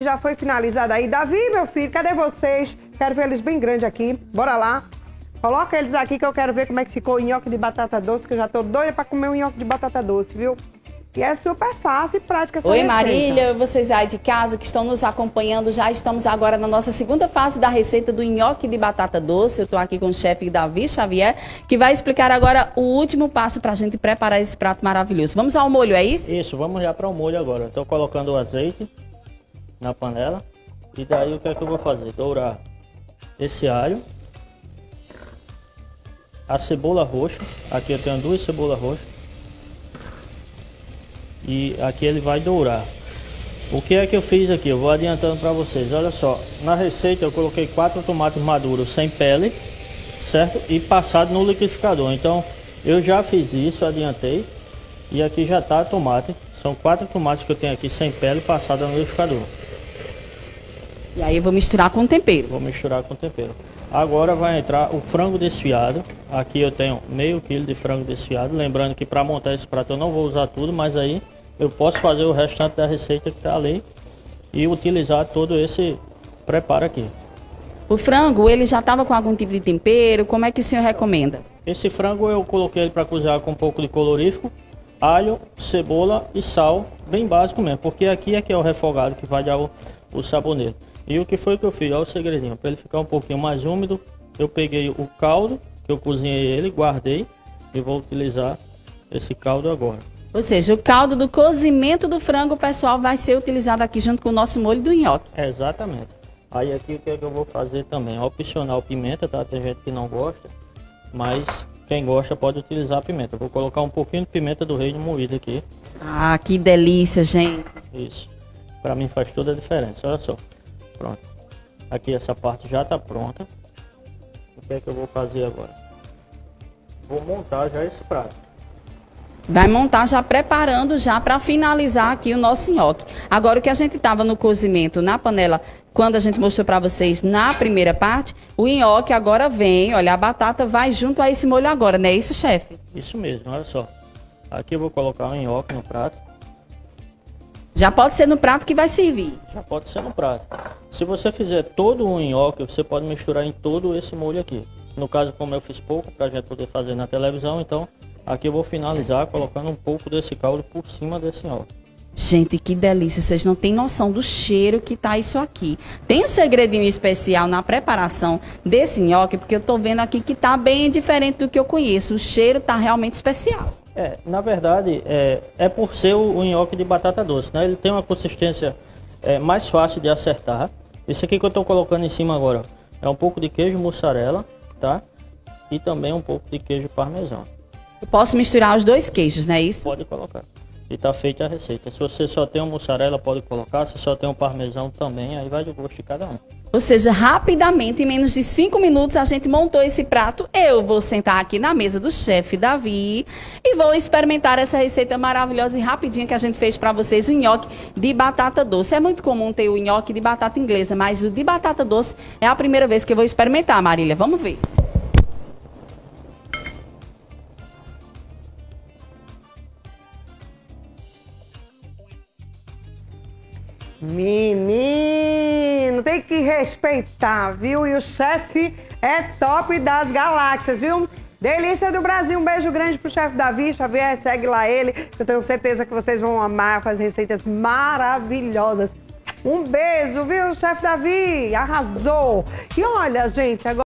Já foi finalizada aí. Davi, meu filho, cadê vocês? Quero ver eles bem grandes aqui. Bora lá. Coloca eles aqui que eu quero ver como é que ficou o nhoque de batata doce, que eu já tô doida pra comer um nhoque de batata doce, viu? E é super fácil e prática essa Oi, receita. Marília, vocês aí de casa que estão nos acompanhando, já estamos agora na nossa segunda fase da receita do nhoque de batata doce. Eu estou aqui com o chefe Davi Xavier, que vai explicar agora o último passo para a gente preparar esse prato maravilhoso. Vamos ao molho, é isso? Isso, vamos já para o molho agora. Estou colocando o azeite na panela. E daí o que é que eu vou fazer? Dourar esse alho. A cebola roxa. Aqui eu tenho duas cebolas roxas. E aqui ele vai dourar. O que é que eu fiz aqui? Eu vou adiantando para vocês. Olha só, na receita eu coloquei quatro tomates maduros sem pele, certo? E passado no liquidificador. Então eu já fiz isso, adiantei. E aqui já está tomate. São quatro tomates que eu tenho aqui sem pele passada no liquidificador. E aí eu vou misturar com o tempero. Vou misturar com tempero. Agora vai entrar o frango desfiado. Aqui eu tenho meio quilo de frango desfiado. Lembrando que para montar esse prato eu não vou usar tudo, mas aí eu posso fazer o restante da receita que está ali e utilizar todo esse preparo aqui. O frango, ele já estava com algum tipo de tempero? Como é que o senhor recomenda? Esse frango eu coloquei ele para cozinhar com um pouco de colorífico, alho, cebola e sal, bem básico mesmo, porque aqui é que é o refogado que vai dar o, o sabor nele. E o que foi que eu fiz? Olha o segredinho, para ele ficar um pouquinho mais úmido, eu peguei o caldo, que eu cozinhei ele, guardei e vou utilizar esse caldo agora. Ou seja, o caldo do cozimento do frango, pessoal, vai ser utilizado aqui junto com o nosso molho do nhoque. É, exatamente. Aí aqui o que, é que eu vou fazer também? É opcional pimenta, tá? Tem gente que não gosta, mas quem gosta pode utilizar pimenta. Eu vou colocar um pouquinho de pimenta do reino moída aqui. Ah, que delícia, gente. Isso. Para mim faz toda a diferença. Olha só. Pronto. Aqui essa parte já está pronta. O que é que eu vou fazer agora? Vou montar já esse prato. Vai montar já preparando já para finalizar aqui o nosso nhoque. Agora o que a gente estava no cozimento na panela, quando a gente mostrou para vocês na primeira parte, o nhoque agora vem, olha, a batata vai junto a esse molho agora, não é isso, chefe? Isso mesmo, olha só. Aqui eu vou colocar o nhoque no prato. Já pode ser no prato que vai servir. Já pode ser no prato. Se você fizer todo o nhoque, você pode misturar em todo esse molho aqui. No caso, como eu fiz pouco, para a gente poder fazer na televisão, então aqui eu vou finalizar colocando um pouco desse caldo por cima desse nhoque. Gente, que delícia! Vocês não têm noção do cheiro que tá isso aqui. Tem um segredinho especial na preparação desse nhoque, porque eu tô vendo aqui que tá bem diferente do que eu conheço. O cheiro tá realmente especial. É, na verdade, é, é por ser o, o nhoque de batata doce, né? Ele tem uma consistência é, mais fácil de acertar. Esse aqui que eu estou colocando em cima agora é um pouco de queijo mussarela, tá? E também um pouco de queijo parmesão. Eu posso misturar os dois queijos, não é isso? Pode colocar. E está feita a receita. Se você só tem um mussarela, pode colocar. Se só tem um parmesão também, aí vai de gosto de cada um. Ou seja, rapidamente, em menos de 5 minutos, a gente montou esse prato. Eu vou sentar aqui na mesa do chefe Davi e vou experimentar essa receita maravilhosa e rapidinha que a gente fez para vocês, o nhoque de batata doce. É muito comum ter o nhoque de batata inglesa, mas o de batata doce é a primeira vez que eu vou experimentar, Marília. Vamos ver. Tem que respeitar, viu? E o chefe é top das galáxias, viu? Delícia do Brasil, um beijo grande pro chefe Davi, Xavier, segue lá ele, eu tenho certeza que vocês vão amar, fazer receitas maravilhosas. Um beijo, viu, chefe Davi? Arrasou! E olha, gente, agora.